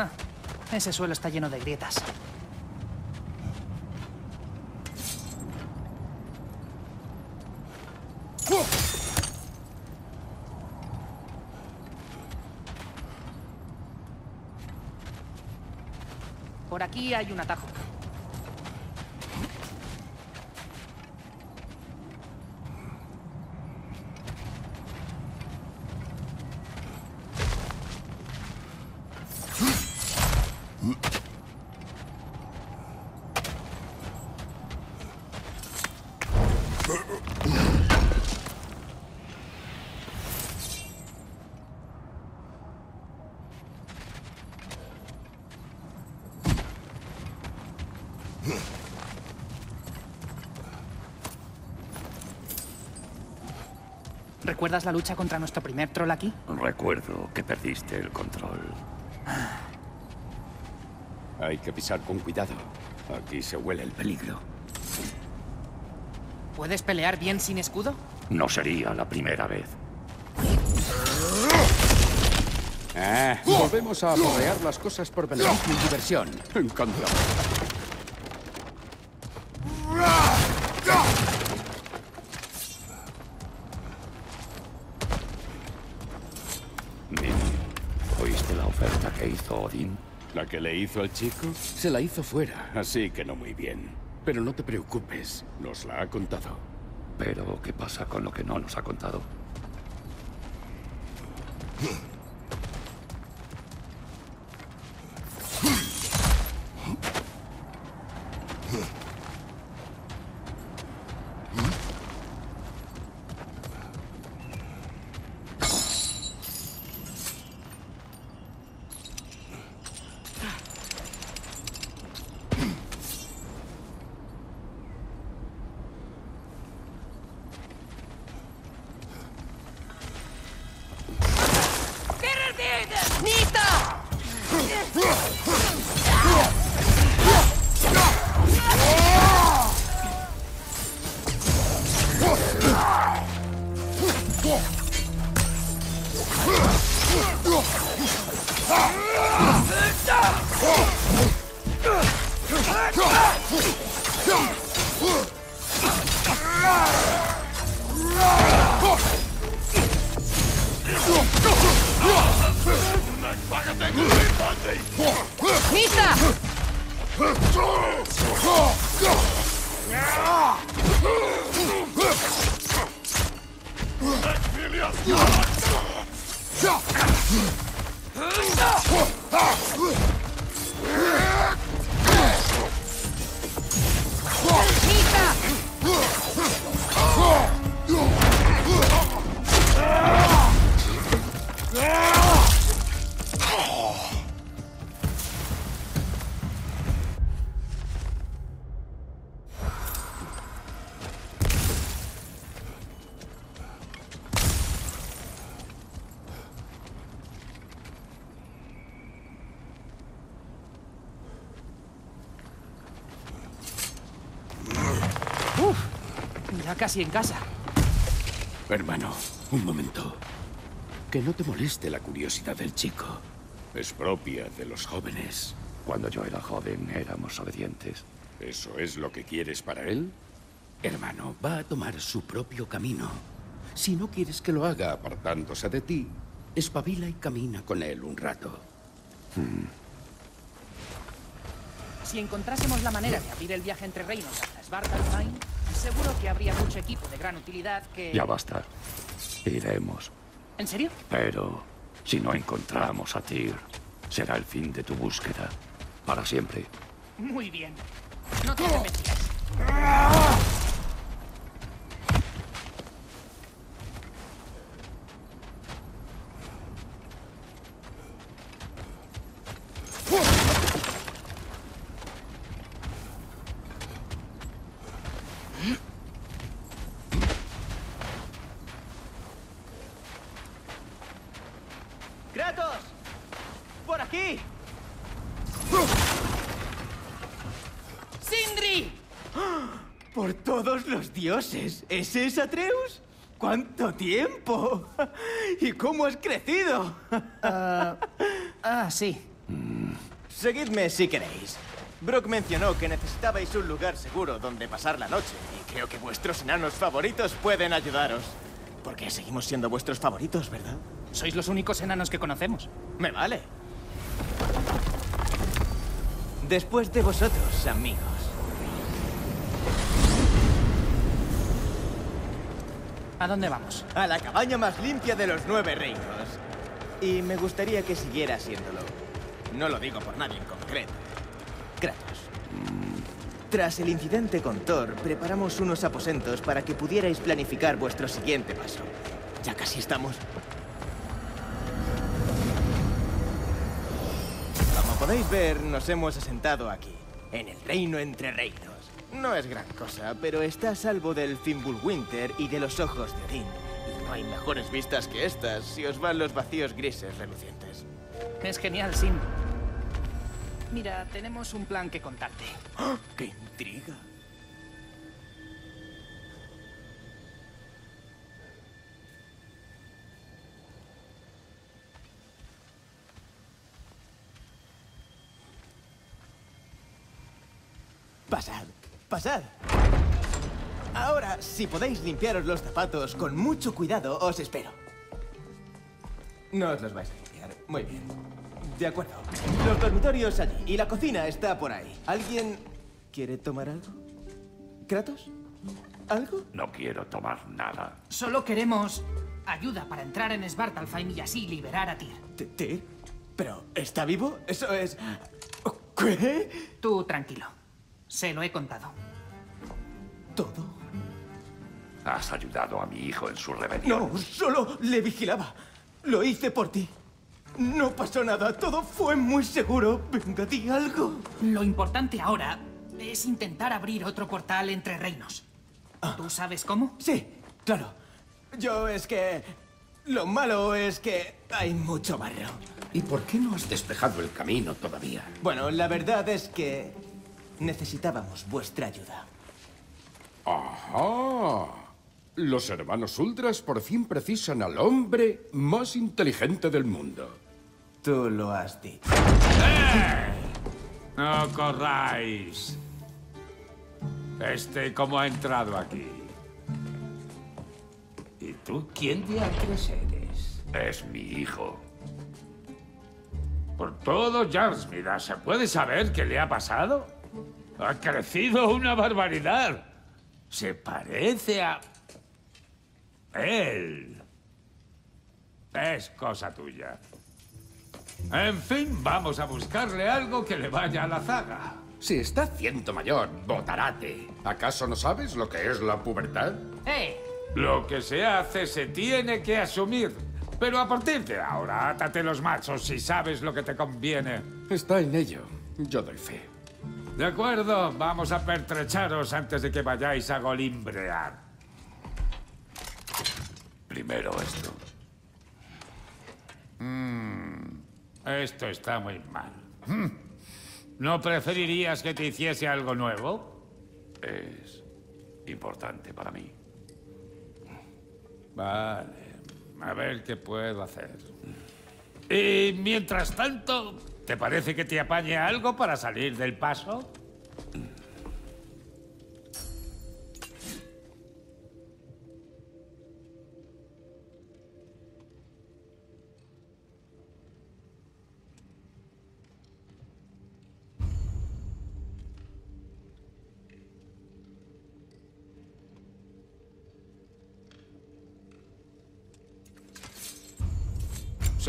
Ah, ese suelo está lleno de grietas. Por aquí hay un atajo. ¿Recuerdas la lucha contra nuestro primer troll aquí? Recuerdo que perdiste el control. Hay que pisar con cuidado. Aquí se huele el peligro. ¿Puedes pelear bien sin escudo? No sería la primera vez. Ah, volvemos a aporrear las cosas por beneficio y diversión. Encantado. ¿Oíste la oferta que hizo Odín? ¿La que le hizo al chico? Se la hizo fuera, así que no muy bien. Pero no te preocupes, nos la ha contado. Pero, ¿qué pasa con lo que no nos ha contado? casi en casa. Hermano, un momento. Que no te moleste la curiosidad del chico. Es propia de los jóvenes. Cuando yo era joven éramos obedientes. ¿Eso es lo que quieres para él? Hermano, va a tomar su propio camino. Si no quieres que lo haga apartándose de ti, espabila y camina con él un rato. Si encontrásemos la manera de abrir el viaje entre reinos hasta Svartalfheim, seguro que habría mucho equipo de gran utilidad que... Ya basta. Iremos. ¿En serio? Pero si no encontramos a Tyr, será el fin de tu búsqueda. Para siempre. Muy bien. No te arrepentirás. ¡Kratos! ¡Por aquí! ¡Sindri! ¡Por todos los dioses! ¿Ese es Atreus? ¡Cuánto tiempo! ¿Y cómo has crecido? Ah, sí. Seguidme si queréis. Brock mencionó que necesitabais un lugar seguro donde pasar la noche, y creo que vuestros enanos favoritos pueden ayudaros. Porque seguimos siendo vuestros favoritos, ¿verdad? Sois los únicos enanos que conocemos. Me vale. Después de vosotros, amigos. ¿A dónde vamos? A la cabaña más limpia de los nueve reinos. Y me gustaría que siguiera siéndolo. No lo digo por nadie en concreto. Kratos. Tras el incidente con Thor, preparamos unos aposentos para que pudierais planificar vuestro siguiente paso. Ya casi estamos. Como podéis ver, nos hemos asentado aquí, en el reino entre reinos. No es gran cosa, pero está a salvo del Fimbulwinter y de los ojos de Odín. Y no hay mejores vistas que estas si os van los vacíos grises relucientes. Es genial, Sim. Mira, tenemos un plan que contarte. ¡Ah! ¡Qué intriga! Pasad, pasad. Ahora, si podéis limpiaros los zapatos con mucho cuidado, os espero. No os los vais a limpiar. Muy bien. De acuerdo. Los dormitorios allí y la cocina está por ahí. ¿Alguien quiere tomar algo? ¿Kratos? ¿Algo? No quiero tomar nada. Solo queremos ayuda para entrar en Svartalfheim y así liberar a Tyr. ¿T- ¿Tyr? ¿Pero está vivo? Eso es... ¿Qué? Tú tranquilo. Se lo he contado. ¿Todo? Has ayudado a mi hijo en su rebelión. No, solo le vigilaba. Lo hice por ti. No pasó nada, todo fue muy seguro. Venga, di algo. Lo importante ahora es intentar abrir otro portal entre reinos. ¿Tú sabes cómo? Sí, claro. Yo es que... Lo malo es que hay mucho barro. ¿Y por qué no has despejado el camino todavía? Bueno, la verdad es que necesitábamos vuestra ayuda. ¡Ajá! Los hermanos Ultras por fin precisan al hombre más inteligente del mundo. Tú lo has dicho. No corráis. Este, ¿cómo ha entrado aquí? ¿Y tú quién diantres eres? Es mi hijo. Por todo, Jarsmida, ¿se puede saber qué le ha pasado? Ha crecido una barbaridad. Se parece a... Él. Es cosa tuya. En fin, vamos a buscarle algo que le vaya a la zaga. Si está haciendo mayor, botarate. ¿Acaso no sabes lo que es la pubertad? ¡Eh! Lo que se hace se tiene que asumir. Pero a partir de ahora, átate los machos si sabes lo que te conviene. Está en ello. Yo doy fe. De acuerdo, vamos a pertrecharos antes de que vayáis a golimbrear. Primero esto. Esto está muy mal. Hmm. ¿No preferirías que te hiciese algo nuevo? Es importante para mí. Vale. A ver qué puedo hacer. Y mientras tanto, ¿te parece que te apañe algo para salir del paso?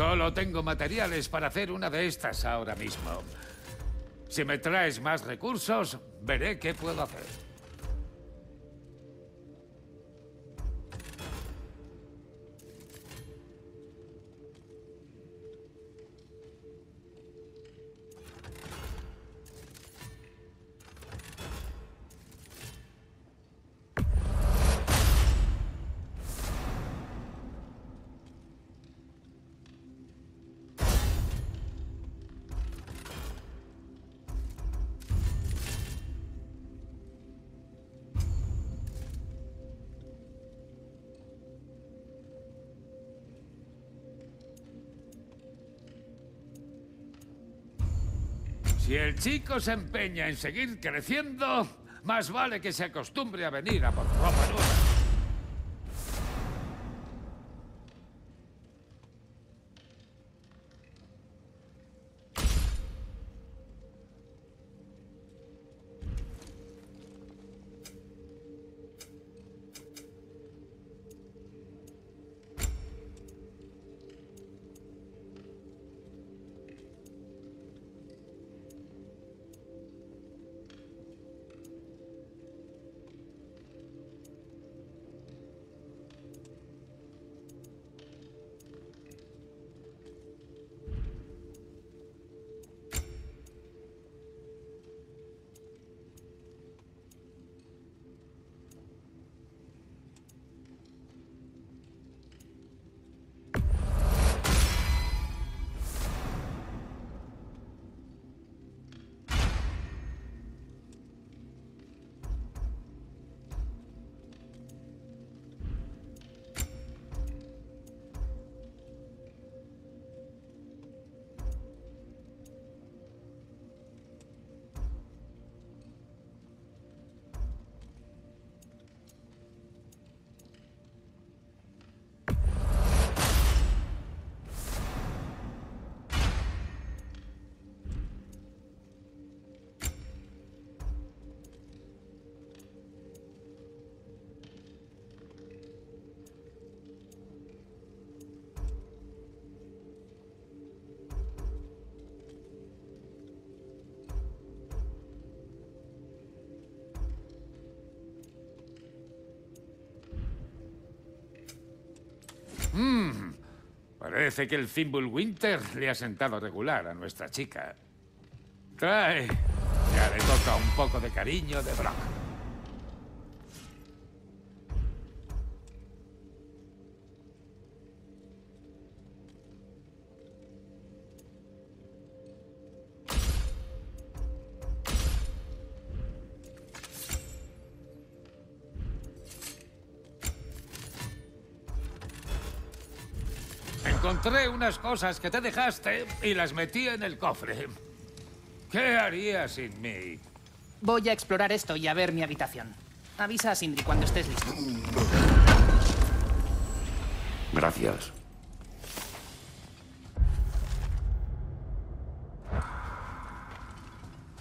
Solo tengo materiales para hacer una de estas ahora mismo. Si me traes más recursos, veré qué puedo hacer. Chico se empeña en seguir creciendo, más vale que se acostumbre a venir a por ropa nueva. Parece que el Winter le ha sentado regular a nuestra chica. Trae. Ya le toca un poco de cariño de Brock. Encontré unas cosas que te dejaste y las metí en el cofre. ¿Qué harías sin mí? Voy a explorar esto y a ver mi habitación. Avisa a Sindri cuando estés listo. Gracias.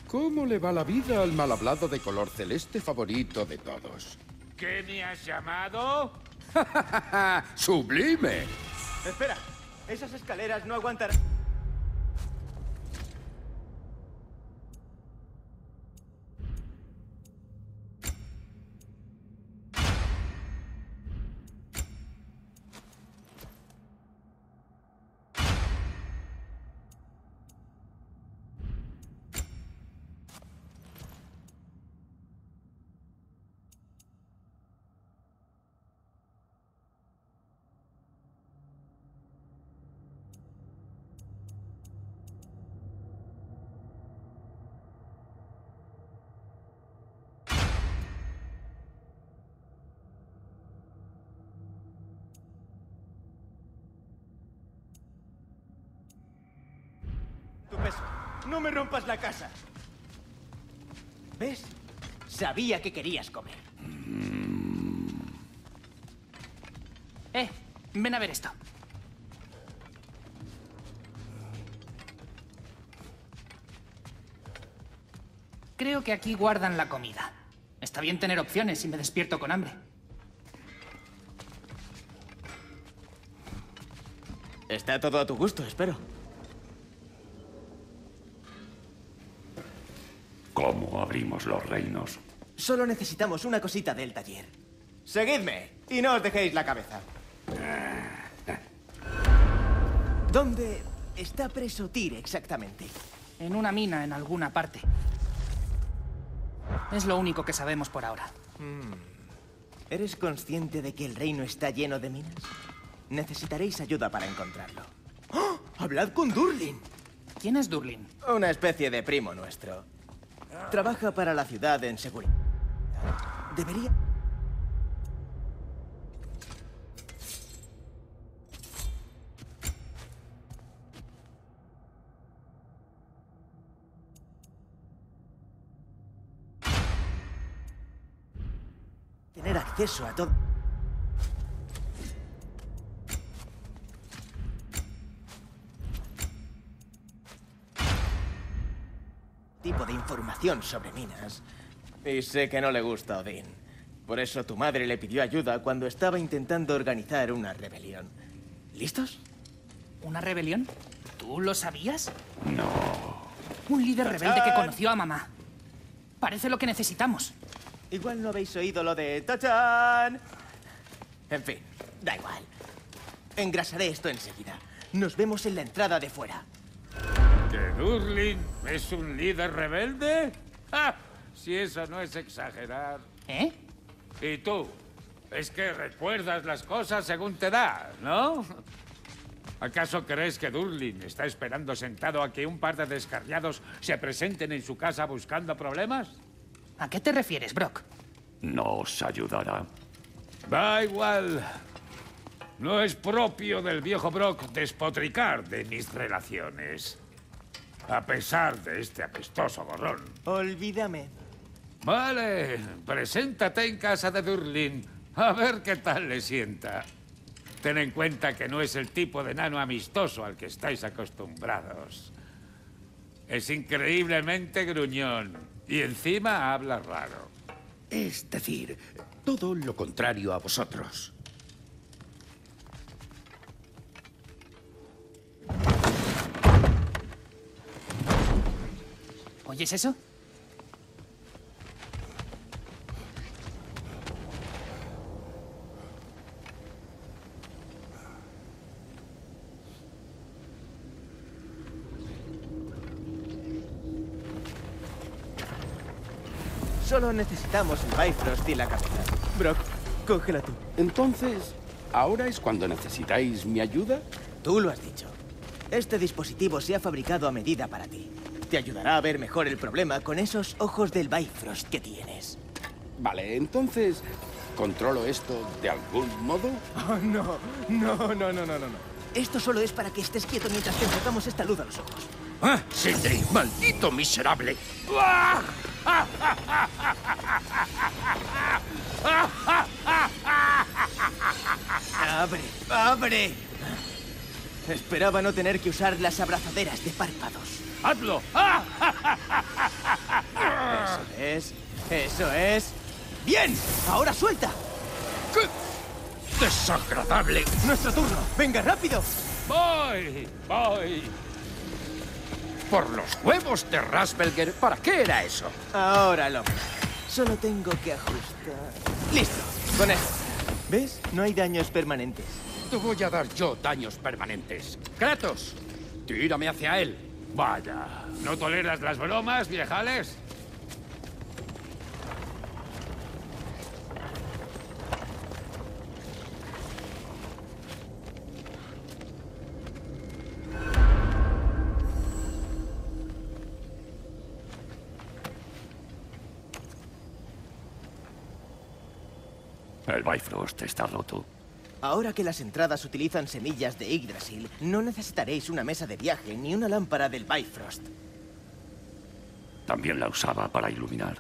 ¿Cómo le va la vida al mal hablado de color celeste favorito de todos? ¿Qué me has llamado? ¡Sublime! Espera, esas escaleras no aguantarán. No me rompas la casa. ¿Ves? Sabía que querías comer. Eh, ven a ver esto. Creo que aquí guardan la comida. Está bien tener opciones si me despierto con hambre. Está todo a tu gusto, espero. ¿Cómo abrimos los reinos? Solo necesitamos una cosita del taller. Seguidme y no os dejéis la cabeza. ¿Dónde está preso Tyr exactamente? En una mina en alguna parte. Es lo único que sabemos por ahora. ¿Eres consciente de que el reino está lleno de minas? Necesitaréis ayuda para encontrarlo. ¡Oh! ¡Hablad con Durlin! ¿Quién es Durlin? Una especie de primo nuestro. Trabaja para la ciudad en seguridad. Debería... Tener acceso a todo... tipo de información sobre minas. Y sé que no le gusta a Odín. Por eso tu madre le pidió ayuda cuando estaba intentando organizar una rebelión. ¿Listos? ¿Una rebelión? ¿Tú lo sabías? No. Un líder rebelde que conoció a mamá. Parece lo que necesitamos. Igual no habéis oído lo de ¡Tachán! En fin, da igual. Engrasaré esto enseguida. Nos vemos en la entrada de fuera. ¿Que Durlin es un líder rebelde? ¡Ja! Si eso no es exagerar. ¿Eh? ¿Y tú? Es que recuerdas las cosas según te da, ¿no? ¿Acaso crees que Durlin está esperando sentado a que un par de descarriados se presenten en su casa buscando problemas? ¿A qué te refieres, Brock? ¿Nos ayudará? Da igual. No es propio del viejo Brock despotricar de mis relaciones. A pesar de este apestoso gorrón. Olvídame. Vale, preséntate en casa de Durlin. A ver qué tal le sienta. Ten en cuenta que no es el tipo de nano amistoso al que estáis acostumbrados. Es increíblemente gruñón. Y encima habla raro. Es decir, todo lo contrario a vosotros. ¿Oyes eso? Solo necesitamos el Bifrost y la cabeza. Brock, cógela tú. Entonces, ¿ahora es cuando necesitáis mi ayuda? Tú lo has dicho. Este dispositivo se ha fabricado a medida para ti. Te ayudará a ver mejor el problema con esos ojos del Bifrost que tienes. Vale, entonces, ¿controlo esto de algún modo? Oh, no. No, no, no, no, no, no. Esto solo es para que estés quieto mientras te enfocamos esta luz a los ojos. ¡Ah, Sindri! ¡Maldito miserable! ¡Abre! ¡Abre! Esperaba no tener que usar las abrazaderas de párpados. ¡Hazlo! Eso es. Eso es. ¡Bien! ¡Ahora suelta! ¡Qué desagradable! ¡Nuestro turno! ¡Venga, rápido! ¡Voy! ¡Voy! Por los huevos de Rasbelger, ¿para qué era eso? Ahora lo. Solo tengo que ajustar. ¡Listo! Con esto. ¿Ves? No hay daños permanentes. Te voy a dar yo daños permanentes. ¡Kratos! ¡Tírame hacia él! Vaya, ¿no toleras las bromas, viejales? El Bifrost está roto. Ahora que las entradas utilizan semillas de Yggdrasil, no necesitaréis una mesa de viaje ni una lámpara del Bifrost. También la usaba para iluminar.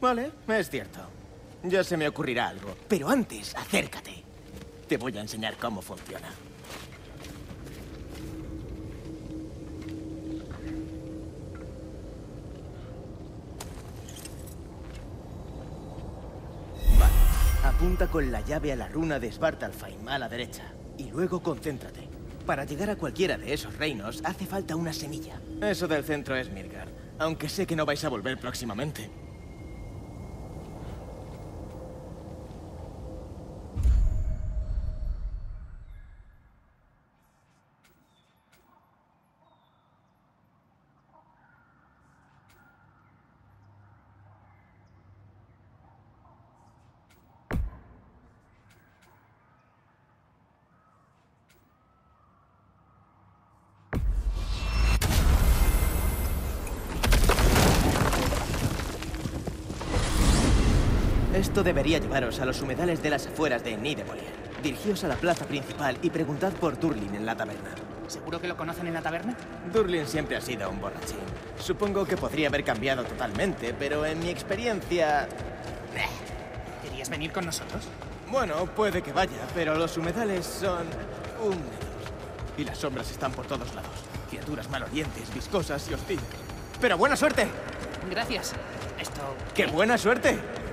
Vale, es cierto. Ya se me ocurrirá algo. Pero antes, acércate. Te voy a enseñar cómo funciona. Apunta con la llave a la runa de Svartalfheim a la derecha. Y luego concéntrate. Para llegar a cualquiera de esos reinos hace falta una semilla. Eso del centro es Mirgard. Aunque sé que no vais a volver próximamente. Esto debería llevaros a los humedales de las afueras de Nidebollir. Dirigíos a la plaza principal y preguntad por Durlin en la taberna. ¿Seguro que lo conocen en la taberna? Durlin siempre ha sido un borrachín. Supongo que podría haber cambiado totalmente, pero en mi experiencia... ¿Quieres venir con nosotros? Bueno, puede que vaya, pero los humedales son húmedos. Y las sombras están por todos lados. Criaturas malolientes, viscosas y hostiles. ¡Pero buena suerte! Gracias. Esto... ¡Qué buena suerte!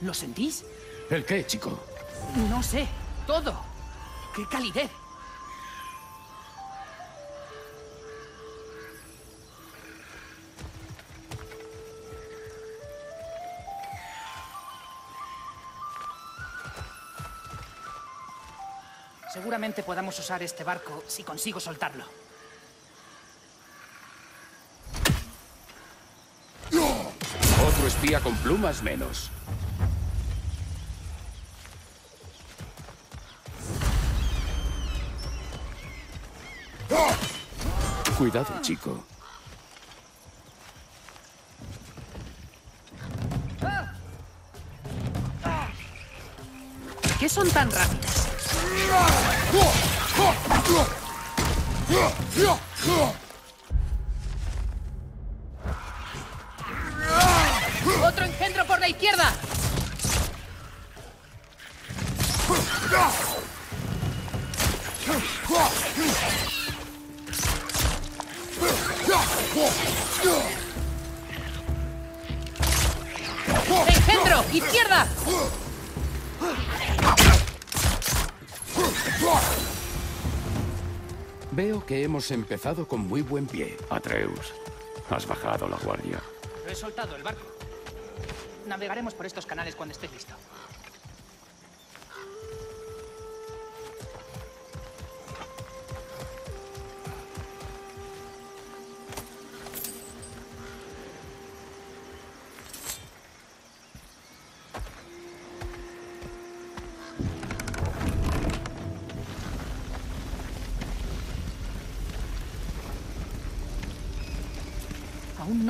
¿Lo sentís? ¿El qué, chico? No sé. Todo. ¡Qué calidez! Seguramente podamos usar este barco si consigo soltarlo. Otro espía con plumas menos. Cuidado, chico. ¿Qué son tan rápidos? ¡Otro engendro por la izquierda! ¡Engendro! ¡Izquierda! Veo que hemos empezado con muy buen pie. Atreus, has bajado la guardia. Lo he soltado el barco. Navegaremos por estos canales cuando estés listo.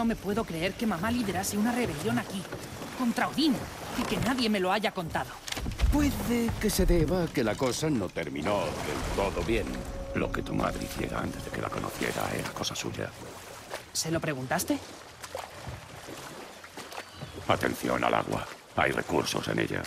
No me puedo creer que mamá liderase una rebelión aquí, contra Odín, y que nadie me lo haya contado. Puede que se deba a que la cosa no terminó del todo bien. Lo que tu madre hiciera antes de que la conociera era cosa suya. ¿Se lo preguntaste? Atención al agua. Hay recursos en ella.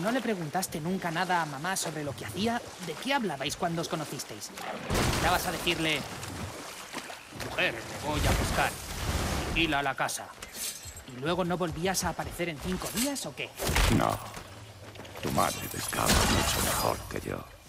No le preguntaste nunca nada a mamá sobre lo que hacía, ¿de qué hablabais cuando os conocisteis? ¿Ya vas a decirle... Mujer, te voy a buscar. Vigila la casa. ¿Y luego no volvías a aparecer en cinco días o qué? No. Tu madre pescaba mucho mejor que yo.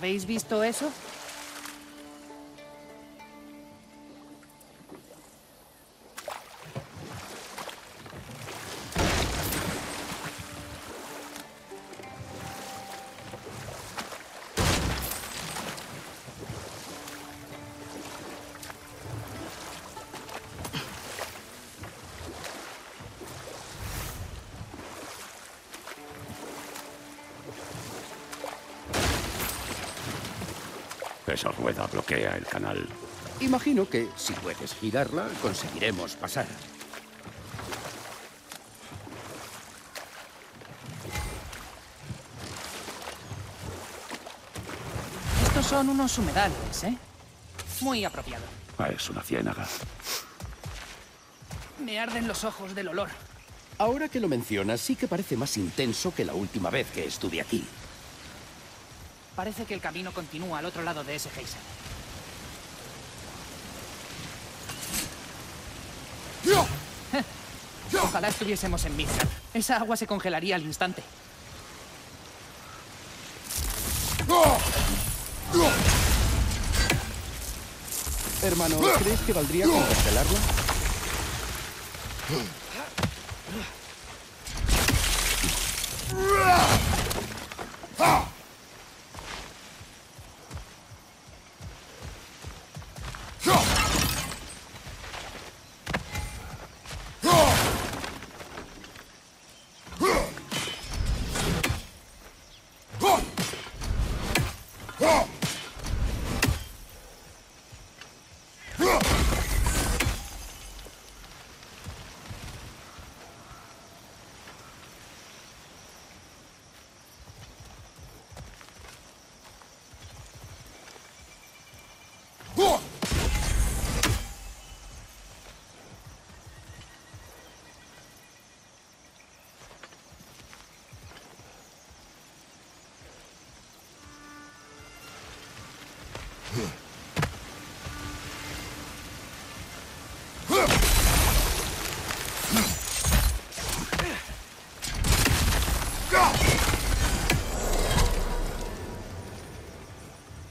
¿Habéis visto eso? Esa rueda bloquea el canal. Imagino que si puedes girarla, conseguiremos pasar. Estos son unos humedales, ¿eh? Muy apropiado. Ah, Es una ciénaga. Me arden los ojos del olor. Ahora que lo mencionas, sí que parece más intenso que la última vez que estuve aquí. Parece que el camino continúa al otro lado de ese geyser. Ojalá estuviésemos en Midgard. Esa agua se congelaría al instante. Hermano, ¿crees que valdría congelarla?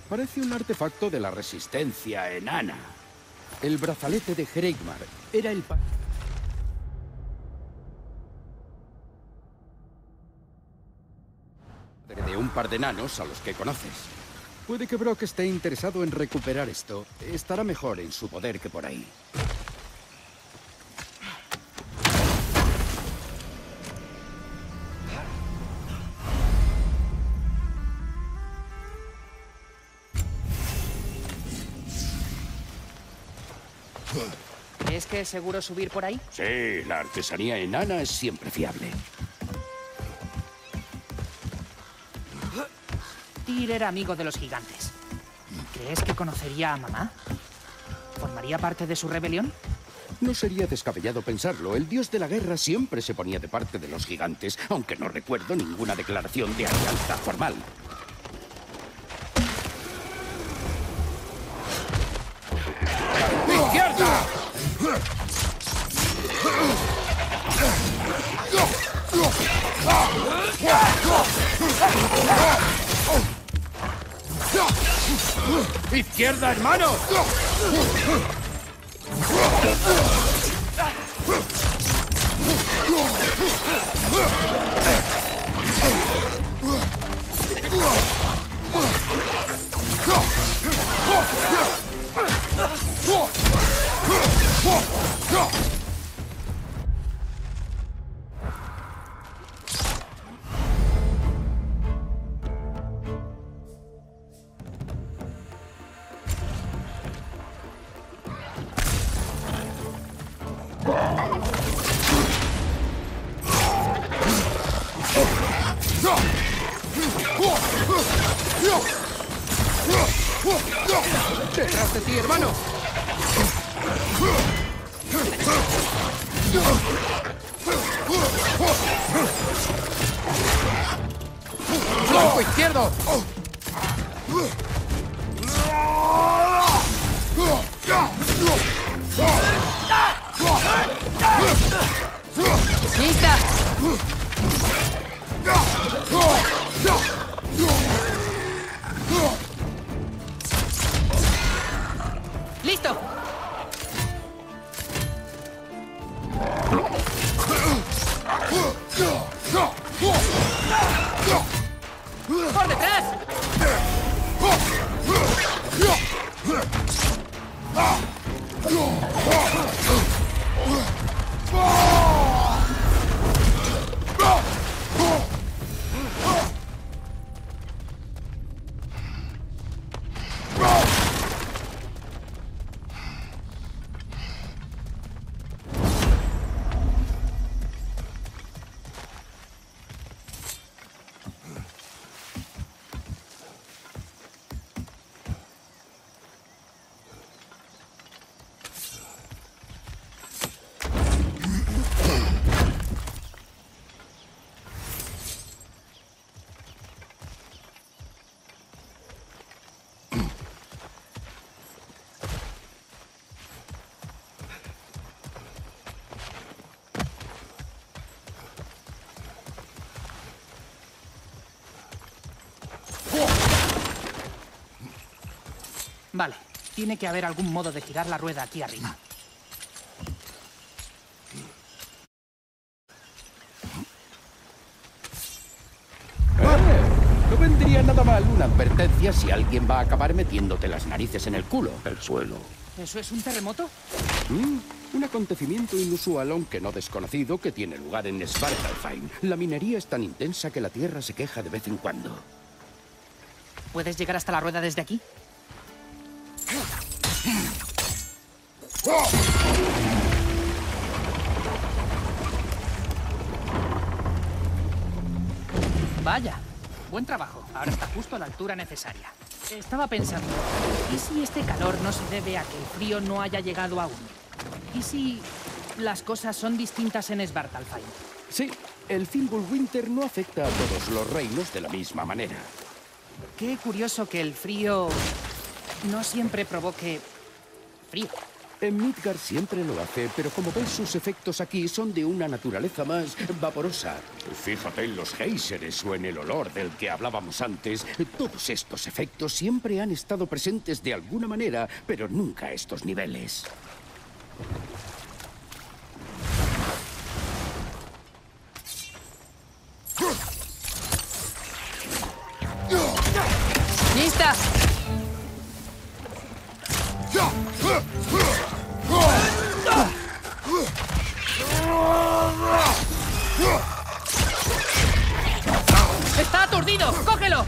Parece un artefacto de la resistencia enana. El brazalete de Hreigmar era el... de un par de enanos a los que conoces. Puede que Brock esté interesado en recuperar esto. Estará mejor en su poder que por ahí. Que es seguro subir por ahí? Sí, la artesanía enana es siempre fiable. Tyr era amigo de los gigantes. ¿Crees que conocería a mamá? ¿Formaría parte de su rebelión? No sería descabellado pensarlo. El dios de la guerra siempre se ponía de parte de los gigantes, aunque no recuerdo ninguna declaración de alianza formal. ¡Izquierda, hermano! ¡Detrás ¡Por detrás! Tiene que haber algún modo de girar la rueda aquí arriba. No vendría nada mal una advertencia si alguien va a acabar metiéndote las narices en el culo. El suelo. ¿Eso es un terremoto? Mm, un acontecimiento inusual, aunque no desconocido, que tiene lugar en Svartalfheim. La minería es tan intensa que la tierra se queja de vez en cuando. ¿Puedes llegar hasta la rueda desde aquí? Vaya, buen trabajo. Ahora está justo a la altura necesaria. Estaba pensando, ¿y si este calor no se debe a que el frío no haya llegado aún? ¿Y si las cosas son distintas en Svartalfheim? Sí, el Fimbulwinter no afecta a todos los reinos de la misma manera. Qué curioso que el frío no siempre provoque frío. En Midgard siempre lo hace, pero como ves, sus efectos aquí son de una naturaleza más vaporosa. Fíjate en los géiseres o en el olor del que hablábamos antes. Todos estos efectos siempre han estado presentes de alguna manera, pero nunca a estos niveles. ¡Lista! ¡Está aturdido! ¡Cógelo!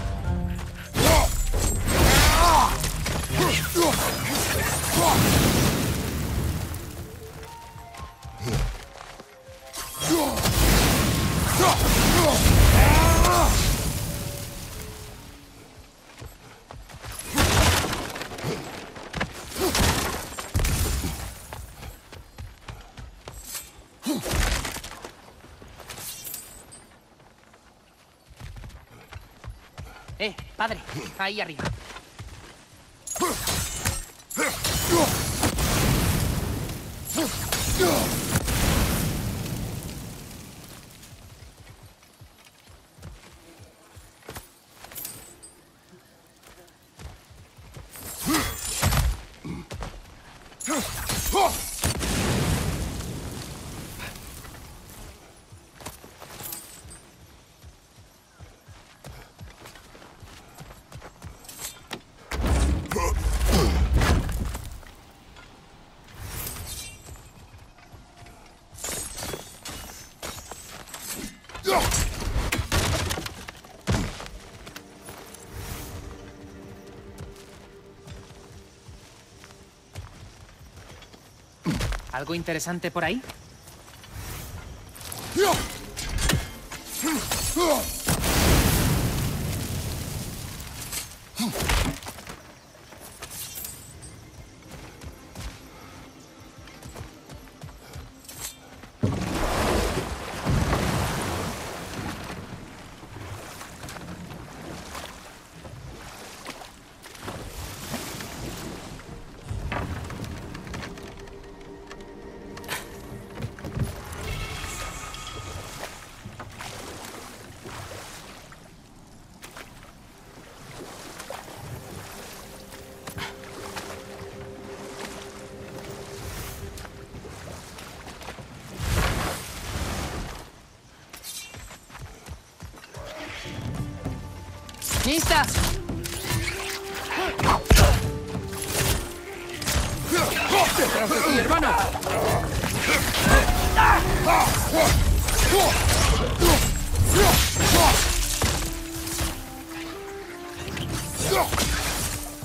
Padre, ahí arriba. ¿Algo interesante por ahí? ¡Detrás de ti, hermano!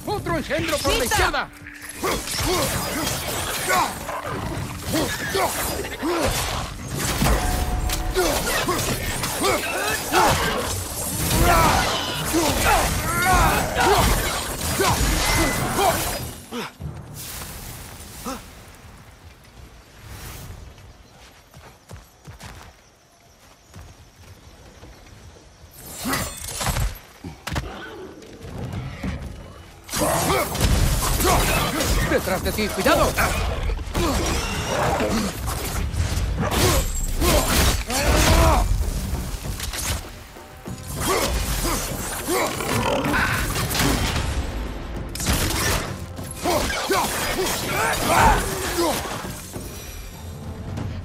¡Otro engendro por la ¡Lista! izquierda! ¡Cuidado!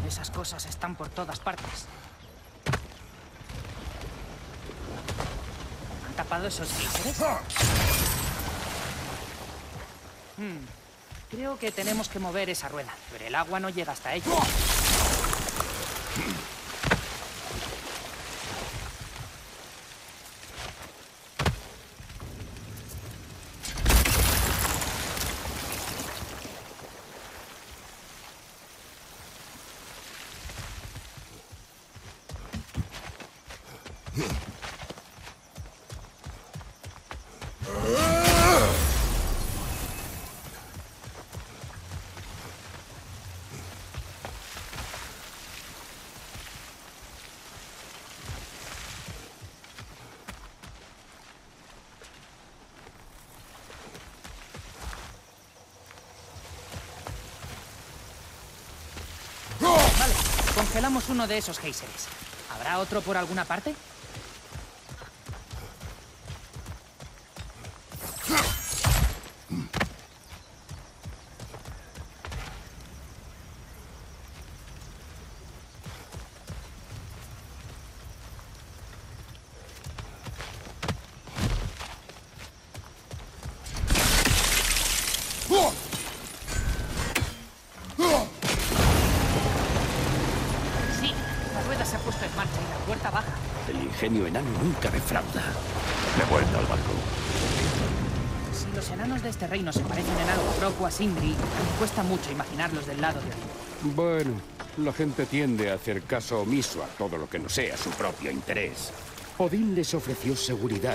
Esas cosas están por todas partes. ¿Han tapado esos? Creo que tenemos que mover esa rueda, pero el agua no llega hasta ella. Vale, congelamos uno de esos géiseres. ¿Habrá otro por alguna parte? Sí, la rueda se ha puesto en marcha y la puerta baja. El ingenio enano nunca defrauda. De vuelta al barco. Si los enanos de este reino se parecen en algo a Brock o a Sindri, cuesta mucho imaginarlos del lado de Odín. Bueno, la gente tiende a hacer caso omiso a todo lo que no sea su propio interés. Odín les ofreció seguridad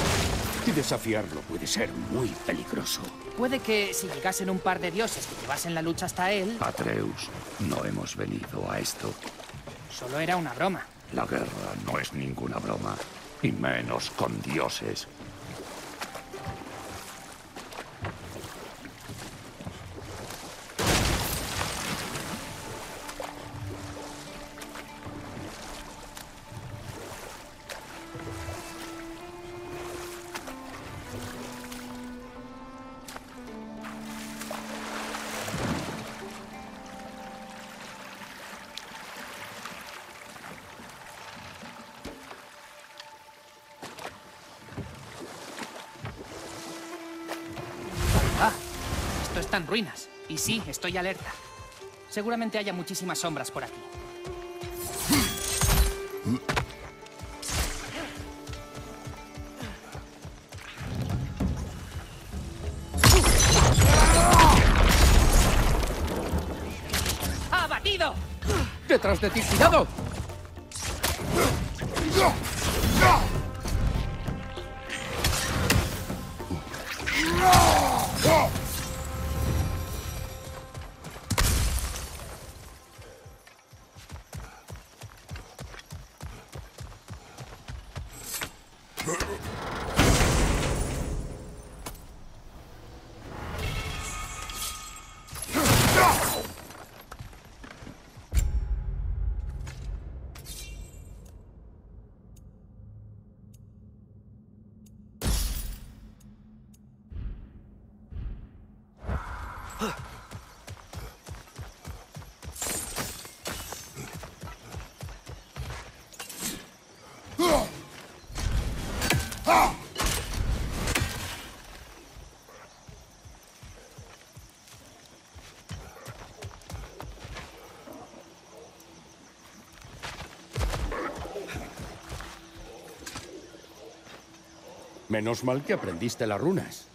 y desafiarlo puede ser muy peligroso. Puede que si llegasen un par de dioses que llevasen la lucha hasta él, Atreus, no hemos venido a esto. solo era una broma. La guerra no es ninguna broma, y menos con dioses. Ruinas. Y sí, estoy alerta. Seguramente haya muchísimas sombras por aquí. ¡Abatido! ¡Detrás de ti, cuidado! Menos mal que aprendiste las runas.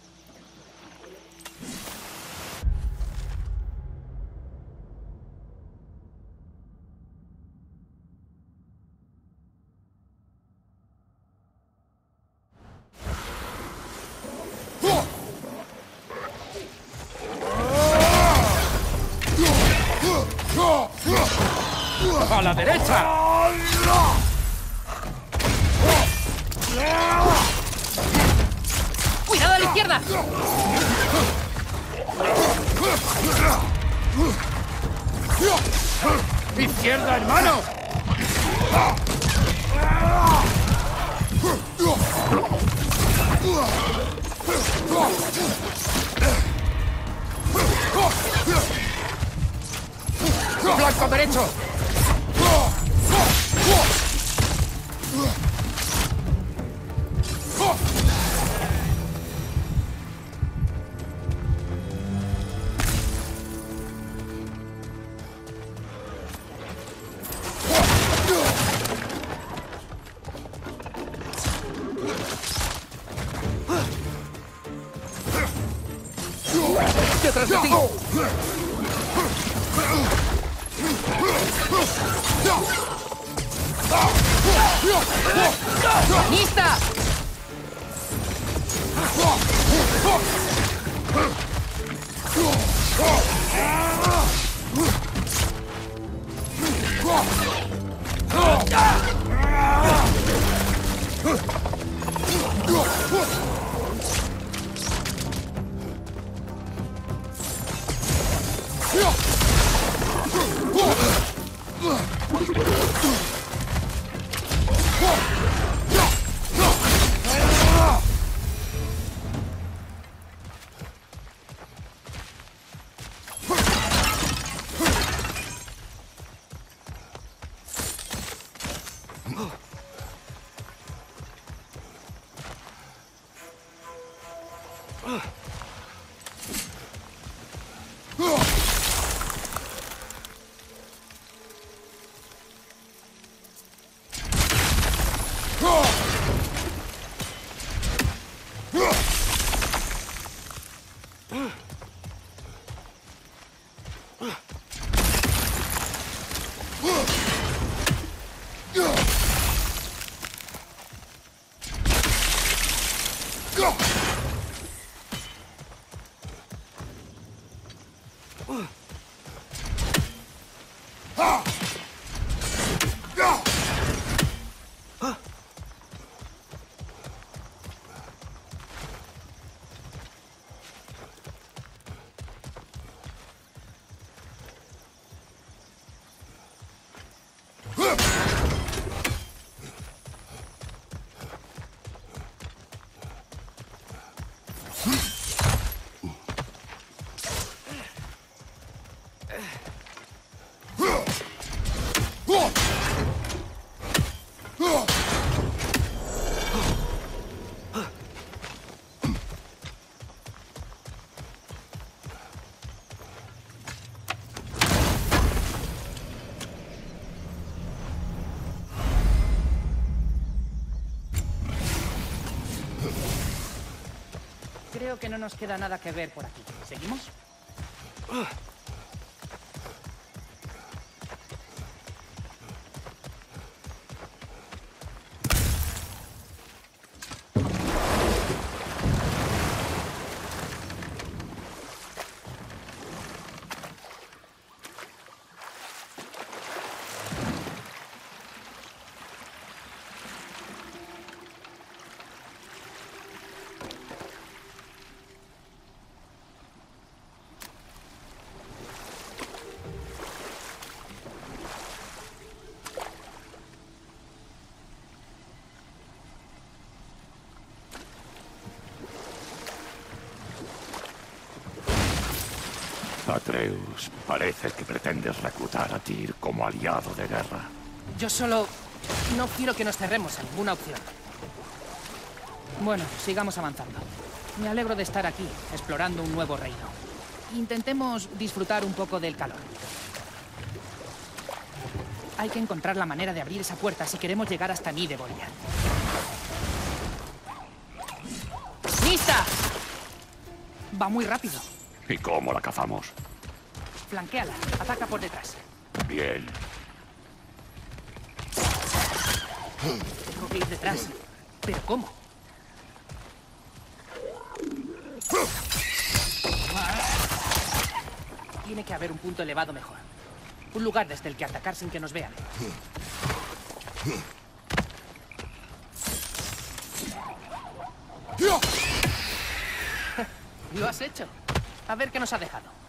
Que no nos queda nada que ver por aquí. ¿Seguimos? Atreus, parece que pretendes reclutar a Tyr como aliado de guerra. Yo solo no quiero que nos cerremos a ninguna opción. Bueno, sigamos avanzando. Me alegro de estar aquí, explorando un nuevo reino. Intentemos disfrutar un poco del calor. Hay que encontrar la manera de abrir esa puerta si queremos llegar hasta Nidevolver. ¡Lista! Va muy rápido. ¿Y cómo la cazamos? Flanquéala. Ataca por detrás. Bien. Tengo que ir detrás. ¿Pero cómo? Tiene que haber un punto elevado mejor. Un lugar desde el que atacar sin que nos vean. Lo has hecho. A ver qué nos ha dejado.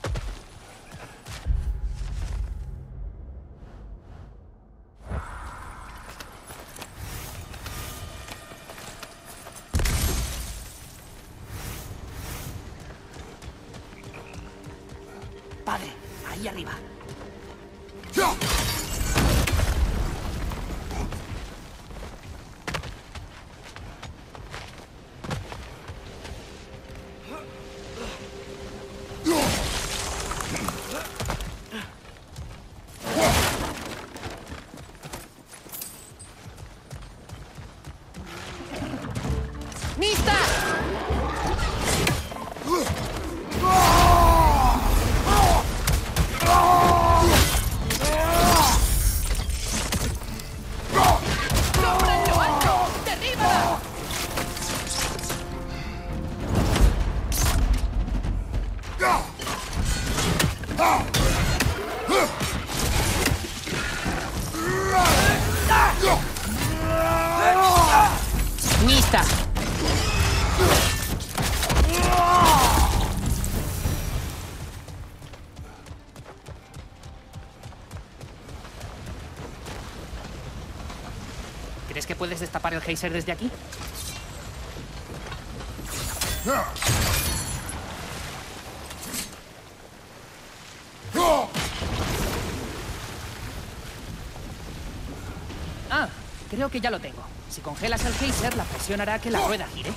¿Crees que puedes destapar el geyser desde aquí? Ah, creo que ya lo tengo. Si congelas el geyser, la presión hará que la rueda gire.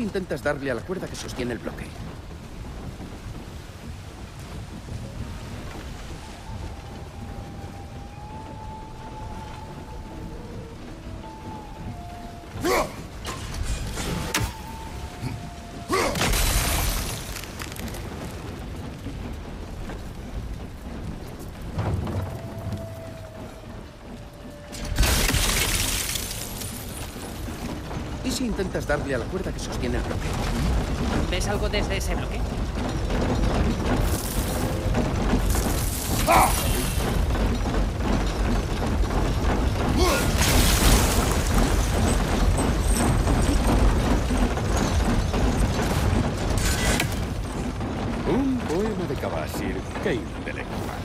Intentas darle a la cuerda que sostiene el bloque? Si intentas darle a la cuerda que sostiene el bloque? ¿Ves algo desde ese bloque? Un poema de Kabasir, qué intelectual.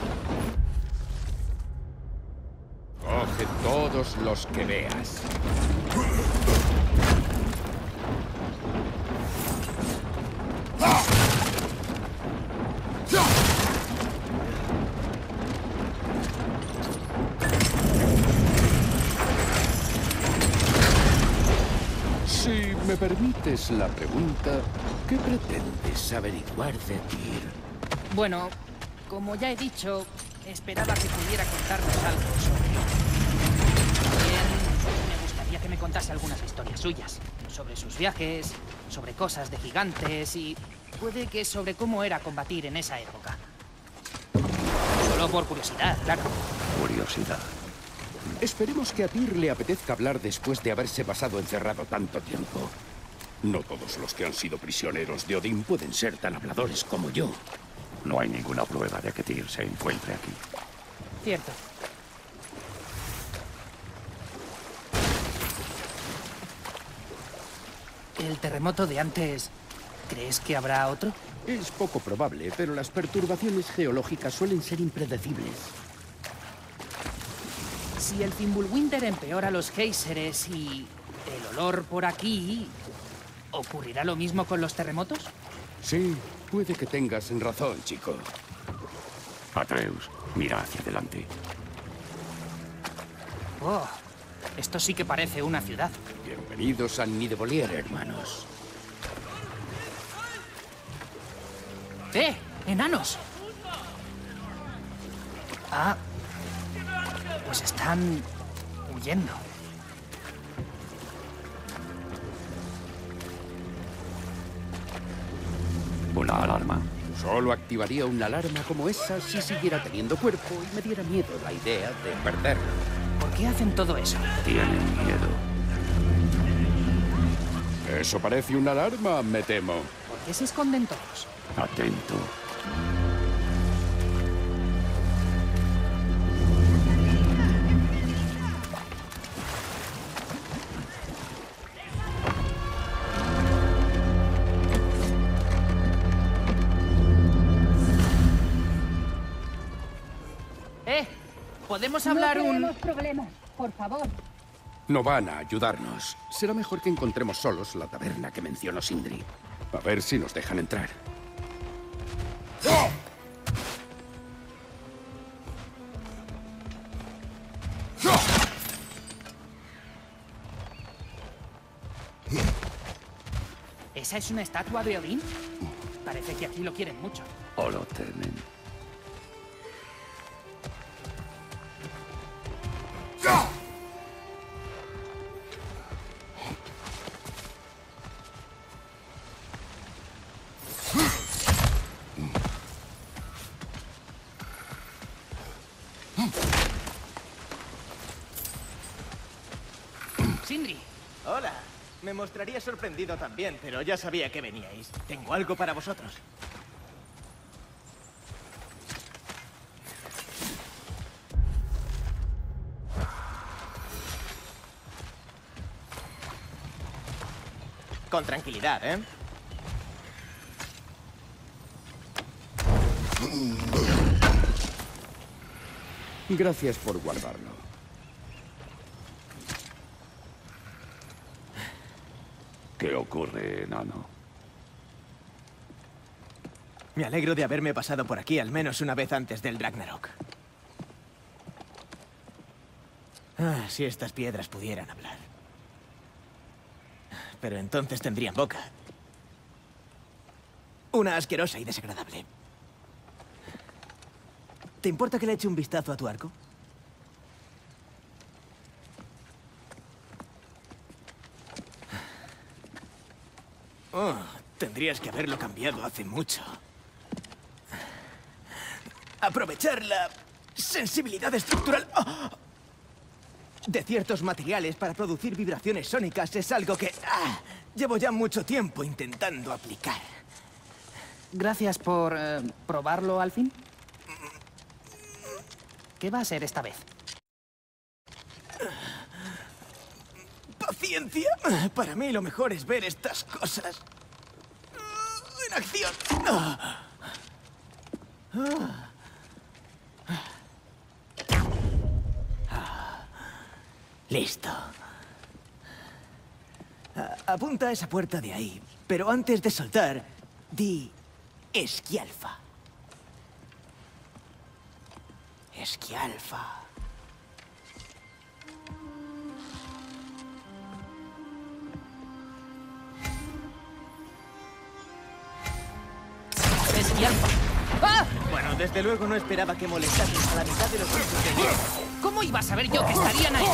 Coge todos los que veas. Permites la pregunta, ¿qué pretendes averiguar de Tyr? Bueno, como ya he dicho, esperaba que pudiera contarnos algo sobre. También me gustaría que me contase algunas historias suyas. Sobre sus viajes, sobre cosas de gigantes y puede que sobre cómo era combatir en esa época. Solo por curiosidad, claro. Curiosidad. Esperemos que a Tyr le apetezca hablar después de haberse pasado encerrado tanto tiempo. No todos los que han sido prisioneros de Odín pueden ser tan habladores como yo. No hay ninguna prueba de que Tyr se encuentre aquí. Cierto. ¿El terremoto de antes... ¿Crees que habrá otro? Es poco probable, pero las perturbaciones geológicas suelen ser impredecibles. Si el Fimbulwinter empeora los géiseres y el olor por aquí, ¿Ocurrirá lo mismo con los terremotos? Sí, puede que tengas razón, chico. Atreus, mira hacia adelante. Oh, esto sí que parece una ciudad. Bienvenidos a Nidevolier, hermanos. ¡Eh! ¡Enanos! Ah... Pues están... huyendo. Solo activaría una alarma como esa si siguiera teniendo cuerpo y me diera miedo la idea de perderlo. ¿Por qué hacen todo eso? Tienen miedo. Eso parece una alarma, me temo. ¿Por qué se esconden todos? Atento. ¿Podemos hablar no un...? problemas, por favor. No van a ayudarnos. Será mejor que encontremos solos la taberna que mencionó Sindri. A ver si nos dejan entrar. ¿Esa es una estatua de Odín? Parece que aquí lo quieren mucho. O lo temen. Mostraría sorprendido también, pero ya sabía que veníais. Tengo algo para vosotros. Con tranquilidad, ¿eh? Gracias por guardarlo. ¿Qué ocurre, enano? Me alegro de haberme pasado por aquí al menos una vez antes del Ragnarok. Ah, si estas piedras pudieran hablar. Pero entonces tendrían boca. Una asquerosa y desagradable. ¿Te importa que le eche un vistazo a tu arco? Oh, tendrías que haberlo cambiado hace mucho. Aprovechar la sensibilidad estructural ¡Ah! de ciertos materiales para producir vibraciones sónicas es algo que ah, llevo ya mucho tiempo intentando aplicar. gracias por eh, probarlo al fin. ¿Qué va a ser esta vez? Paciencia. Para mí lo mejor es ver estas cosas Listo. Apunta a esa puerta de ahí, pero antes de soltar, di esquialfa. Esquialfa. Desde luego no esperaba que molestases a la mitad de los bichos de hielo. ¿Cómo iba a saber yo que estarían ahí?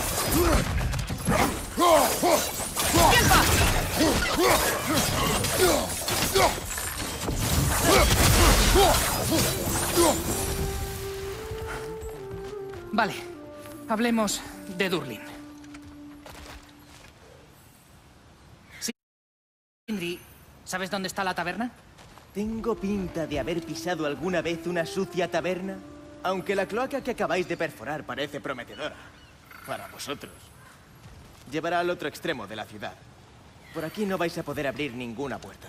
Vale, hablemos de Durlin. ¿sabes dónde está la taberna? ¿Tengo pinta de haber pisado alguna vez una sucia taberna? Aunque la cloaca que acabáis de perforar parece prometedora. Para vosotros. Llevará al otro extremo de la ciudad. Por aquí no vais a poder abrir ninguna puerta.